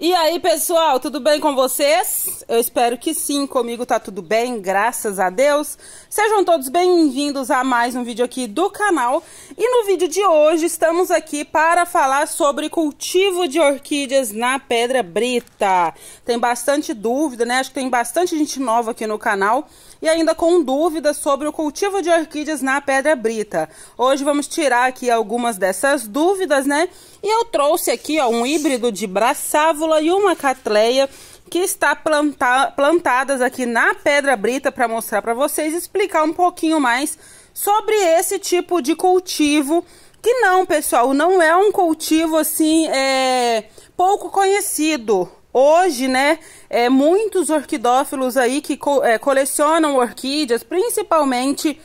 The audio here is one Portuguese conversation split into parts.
E aí, pessoal, tudo bem com vocês? Eu espero que sim, comigo tá tudo bem, graças a Deus. Sejam todos bem-vindos a mais um vídeo aqui do canal. E no vídeo de hoje estamos aqui para falar sobre cultivo de orquídeas na Pedra Brita. Tem bastante dúvida, né? Acho que tem bastante gente nova aqui no canal e ainda com dúvidas sobre o cultivo de orquídeas na Pedra Brita. Hoje vamos tirar aqui algumas dessas dúvidas, né? E eu trouxe aqui ó, um híbrido de braçávula e uma catleia que está planta plantadas aqui na Pedra Brita para mostrar para vocês explicar um pouquinho mais sobre esse tipo de cultivo que não, pessoal, não é um cultivo assim é, pouco conhecido. Hoje, né, é, muitos orquidófilos aí que co é, colecionam orquídeas, principalmente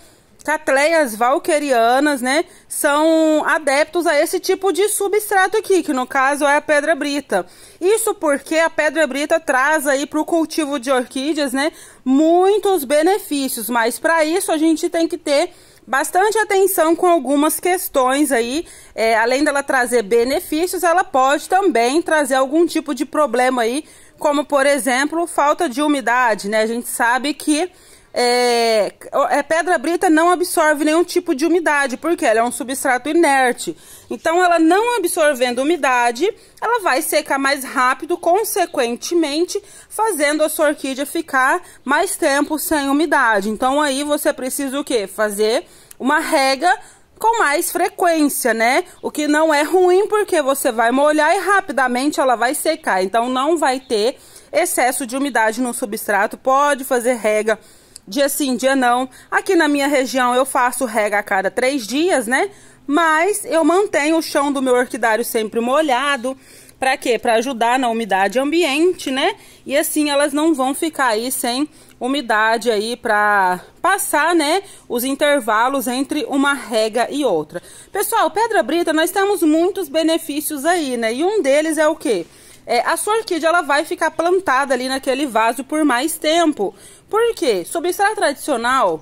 catleias valquerianas, né, são adeptos a esse tipo de substrato aqui, que no caso é a pedra brita. Isso porque a pedra brita traz aí para o cultivo de orquídeas, né, muitos benefícios, mas para isso a gente tem que ter bastante atenção com algumas questões aí. É, além dela trazer benefícios, ela pode também trazer algum tipo de problema aí, como por exemplo, falta de umidade, né? A gente sabe que é, é, pedra brita não absorve nenhum tipo de umidade, porque ela é um substrato inerte. Então, ela não absorvendo umidade, ela vai secar mais rápido, consequentemente, fazendo a sua orquídea ficar mais tempo sem umidade. Então, aí você precisa o quê? Fazer uma rega com mais frequência, né? O que não é ruim porque você vai molhar e rapidamente ela vai secar. Então não vai ter excesso de umidade no substrato. Pode fazer rega dia sim, dia não. Aqui na minha região eu faço rega a cada três dias, né? Mas eu mantenho o chão do meu orquidário sempre molhado. Para quê? Para ajudar na umidade ambiente, né? E assim elas não vão ficar aí sem umidade aí para passar, né, os intervalos entre uma rega e outra. Pessoal, pedra brita, nós temos muitos benefícios aí, né? E um deles é o quê? É, a sua orquídea ela vai ficar plantada ali naquele vaso por mais tempo. Por quê? Substrato tradicional,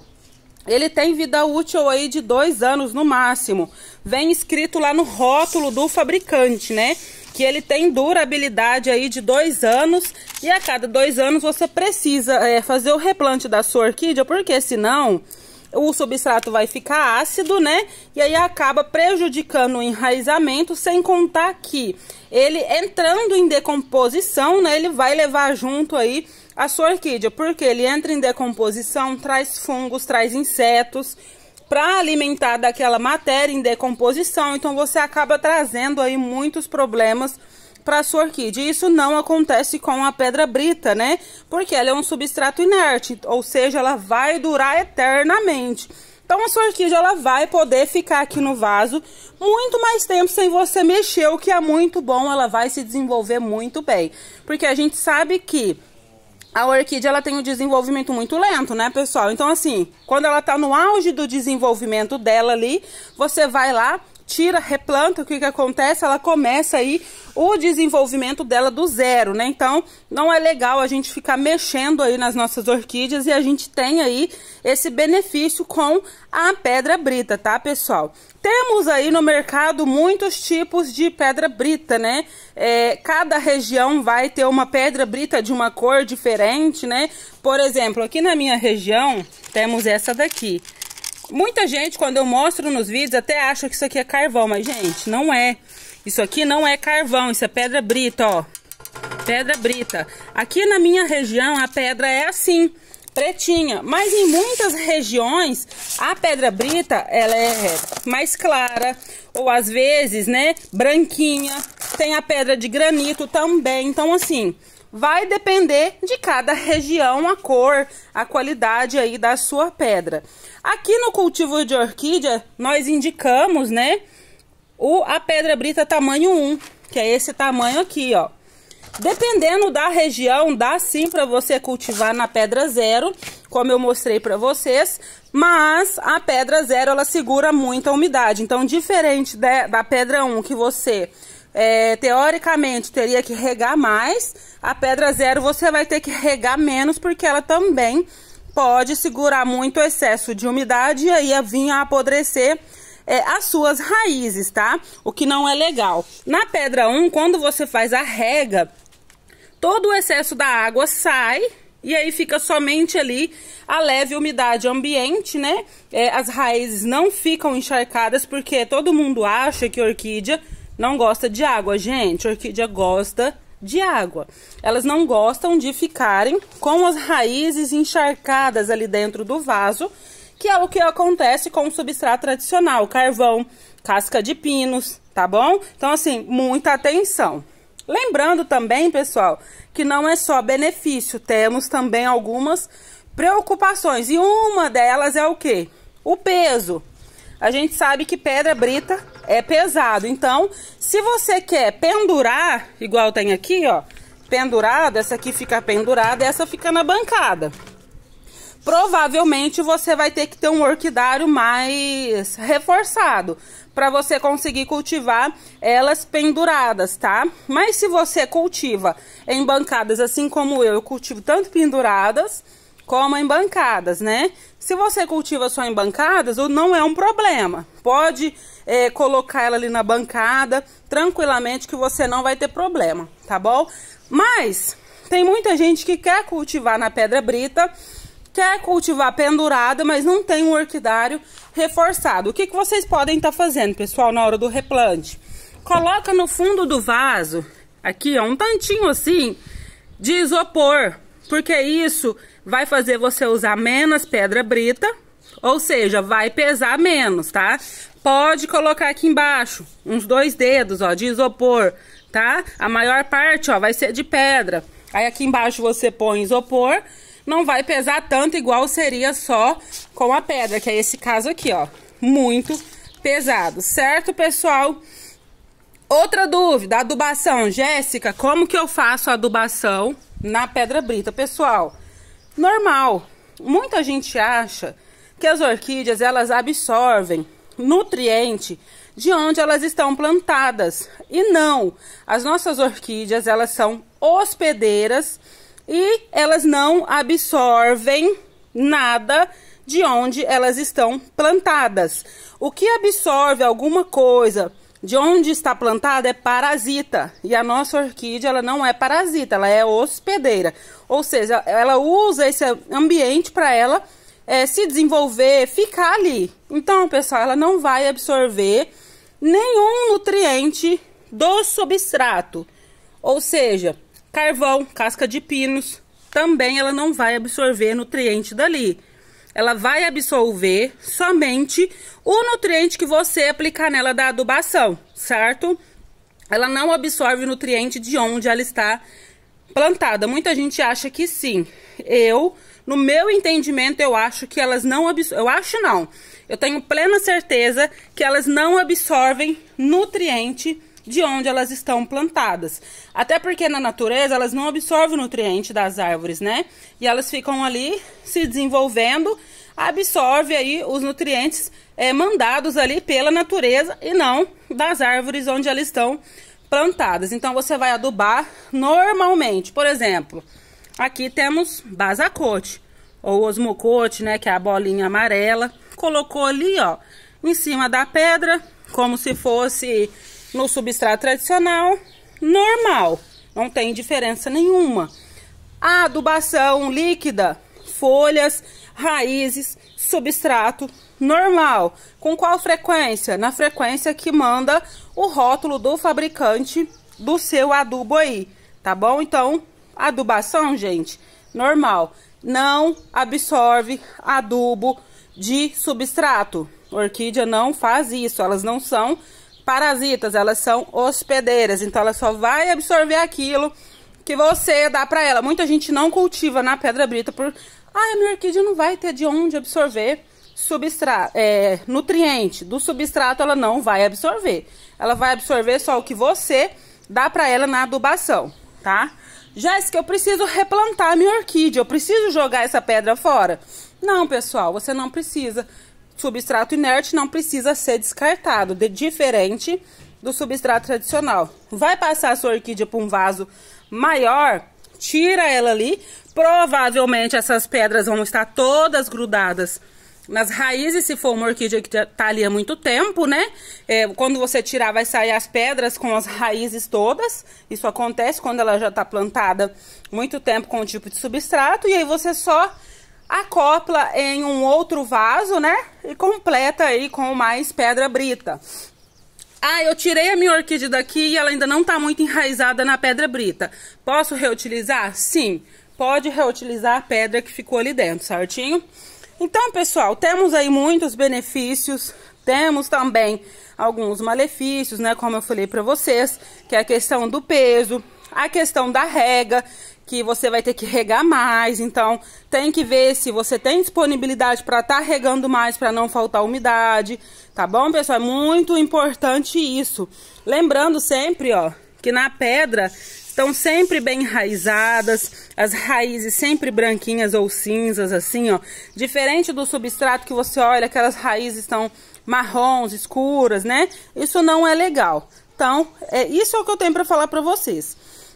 ele tem vida útil aí de dois anos no máximo. Vem escrito lá no rótulo do fabricante, né? Que ele tem durabilidade aí de dois anos e a cada dois anos você precisa é, fazer o replante da sua orquídea, porque senão o substrato vai ficar ácido, né? E aí acaba prejudicando o enraizamento, sem contar que ele entrando em decomposição, né? Ele vai levar junto aí a sua orquídea, porque ele entra em decomposição, traz fungos, traz insetos para alimentar daquela matéria em decomposição, então você acaba trazendo aí muitos problemas para sua orquídea. Isso não acontece com a pedra brita, né? Porque ela é um substrato inerte, ou seja, ela vai durar eternamente. Então a sua orquídea ela vai poder ficar aqui no vaso muito mais tempo sem você mexer, o que é muito bom, ela vai se desenvolver muito bem. Porque a gente sabe que a orquídea ela tem um desenvolvimento muito lento, né, pessoal? Então assim, quando ela tá no auge do desenvolvimento dela ali, você vai lá, tira, replanta, o que que acontece? Ela começa aí o desenvolvimento dela do zero, né? Então, não é legal a gente ficar mexendo aí nas nossas orquídeas e a gente tem aí esse benefício com a pedra brita, tá, pessoal? Temos aí no mercado muitos tipos de pedra brita, né? É, cada região vai ter uma pedra brita de uma cor diferente, né? Por exemplo, aqui na minha região, temos essa daqui. Muita gente, quando eu mostro nos vídeos, até acha que isso aqui é carvão, mas, gente, não é. Isso aqui não é carvão, isso é pedra brita, ó. Pedra brita. Aqui na minha região, a pedra é assim, pretinha. Mas em muitas regiões, a pedra brita, ela é mais clara. Ou às vezes, né, branquinha. Tem a pedra de granito também. Então, assim, vai depender de cada região, a cor, a qualidade aí da sua pedra. Aqui no cultivo de orquídea, nós indicamos, né, o, a pedra brita tamanho 1, que é esse tamanho aqui, ó. Dependendo da região, dá sim para você cultivar na pedra zero, como eu mostrei para vocês, mas a pedra zero ela segura muita umidade. Então, diferente de, da pedra 1 que você é, teoricamente teria que regar mais, a pedra zero você vai ter que regar menos porque ela também pode segurar muito excesso de umidade e aí vir a apodrecer é, as suas raízes, tá? O que não é legal. Na pedra 1, quando você faz a rega, todo o excesso da água sai e aí fica somente ali a leve umidade ambiente, né? É, as raízes não ficam encharcadas porque todo mundo acha que orquídea não gosta de água. Gente, orquídea gosta de água. Elas não gostam de ficarem com as raízes encharcadas ali dentro do vaso, que é o que acontece com o substrato tradicional, carvão, casca de pinos, tá bom? Então, assim, muita atenção. Lembrando também, pessoal, que não é só benefício, temos também algumas preocupações. E uma delas é o que? O peso. A gente sabe que pedra brita é pesado. Então, se você quer pendurar, igual tem aqui, ó, pendurada, essa aqui fica pendurada, essa fica na bancada. Provavelmente você vai ter que ter um orquidário mais reforçado para você conseguir cultivar elas penduradas, tá? Mas se você cultiva em bancadas, assim como eu, eu cultivo tanto penduradas como em bancadas, né? Se você cultiva só em bancadas, não é um problema. Pode é, colocar ela ali na bancada tranquilamente que você não vai ter problema, tá bom? Mas tem muita gente que quer cultivar na pedra brita, quer cultivar pendurada, mas não tem um orquidário reforçado. O que, que vocês podem estar tá fazendo, pessoal, na hora do replante? Coloca no fundo do vaso, aqui, ó, um tantinho assim, de isopor, porque isso vai fazer você usar menos pedra brita, ou seja, vai pesar menos, tá? Pode colocar aqui embaixo uns dois dedos, ó, de isopor, tá? A maior parte, ó, vai ser de pedra. Aí aqui embaixo você põe isopor, não vai pesar tanto igual seria só com a pedra, que é esse caso aqui, ó. Muito pesado, certo, pessoal? Outra dúvida, adubação. Jéssica, como que eu faço a adubação na pedra brita? Pessoal, normal. Muita gente acha que as orquídeas elas absorvem nutriente de onde elas estão plantadas. E não, as nossas orquídeas elas são hospedeiras e elas não absorvem nada de onde elas estão plantadas. O que absorve alguma coisa de onde está plantada é parasita. E a nossa orquídea, ela não é parasita, ela é hospedeira. Ou seja, ela usa esse ambiente para ela é, se desenvolver, ficar ali. Então, pessoal, ela não vai absorver nenhum nutriente do substrato. Ou seja, carvão, casca de pinos, também ela não vai absorver nutriente dali ela vai absorver somente o nutriente que você aplicar nela da adubação, certo? Ela não absorve o nutriente de onde ela está plantada. Muita gente acha que sim. Eu, no meu entendimento, eu acho que elas não absorvem. Eu acho não. Eu tenho plena certeza que elas não absorvem nutriente de onde elas estão plantadas. Até porque na natureza elas não absorvem o nutriente das árvores, né? E elas ficam ali se desenvolvendo, absorve aí os nutrientes é, mandados ali pela natureza e não das árvores onde elas estão plantadas. Então você vai adubar normalmente. Por exemplo, aqui temos basacote ou osmocote, né, que é a bolinha amarela. Colocou ali, ó, em cima da pedra, como se fosse no substrato tradicional, normal, não tem diferença nenhuma. A adubação líquida, folhas, raízes, substrato normal. Com qual frequência? Na frequência que manda o rótulo do fabricante do seu adubo aí, tá bom? Então, adubação, gente, normal. Não absorve adubo de substrato. Orquídea não faz isso, elas não são parasitas, elas são hospedeiras, então ela só vai absorver aquilo que você dá para ela. Muita gente não cultiva na pedra brita por, ah, a minha orquídea não vai ter de onde absorver substrato, é, nutriente do substrato, ela não vai absorver. Ela vai absorver só o que você dá para ela na adubação, tá? Jéssica, eu preciso replantar minha orquídea, eu preciso jogar essa pedra fora? Não, pessoal, você não precisa substrato inerte não precisa ser descartado, de diferente do substrato tradicional. Vai passar a sua orquídea para um vaso maior, tira ela ali. Provavelmente essas pedras vão estar todas grudadas nas raízes, se for uma orquídea que já tá ali há muito tempo, né? É, quando você tirar, vai sair as pedras com as raízes todas. Isso acontece quando ela já tá plantada muito tempo com o tipo de substrato. E aí você só acopla em um outro vaso, né? E completa aí com mais pedra brita. Ah, eu tirei a minha orquídea daqui e ela ainda não tá muito enraizada na pedra brita. Posso reutilizar? Sim, pode reutilizar a pedra que ficou ali dentro, certinho? Então, pessoal, temos aí muitos benefícios, temos também alguns malefícios, né, como eu falei para vocês, que é a questão do peso, a questão da rega, que você vai ter que regar mais, então tem que ver se você tem disponibilidade para estar tá regando mais para não faltar umidade, tá bom, pessoal? É muito importante isso. Lembrando sempre, ó, que na pedra estão sempre bem enraizadas, as raízes sempre branquinhas ou cinzas, assim, ó. Diferente do substrato que você olha, aquelas raízes estão marrons, escuras, né? Isso não é legal. Então, é, isso é o que eu tenho para falar para vocês.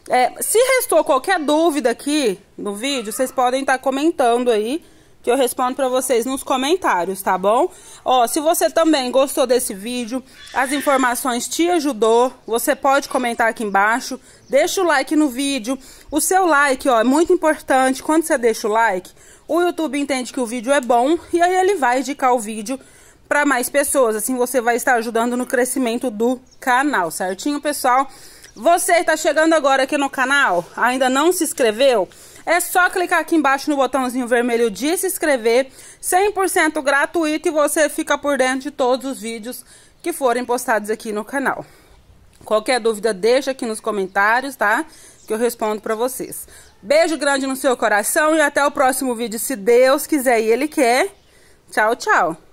É, se restou qualquer dúvida aqui no vídeo, vocês podem estar tá comentando aí que eu respondo para vocês nos comentários, tá bom? Ó, se você também gostou desse vídeo, as informações te ajudou, você pode comentar aqui embaixo, deixa o like no vídeo. O seu like, ó, é muito importante. Quando você deixa o like, o YouTube entende que o vídeo é bom e aí ele vai indicar o vídeo para mais pessoas. Assim você vai estar ajudando no crescimento do canal, certinho, pessoal? Você está chegando agora aqui no canal, ainda não se inscreveu? É só clicar aqui embaixo no botãozinho vermelho de se inscrever, 100% gratuito e você fica por dentro de todos os vídeos que forem postados aqui no canal. Qualquer dúvida deixa aqui nos comentários, tá? Que eu respondo para vocês. Beijo grande no seu coração e até o próximo vídeo, se Deus quiser e Ele quer. Tchau, tchau!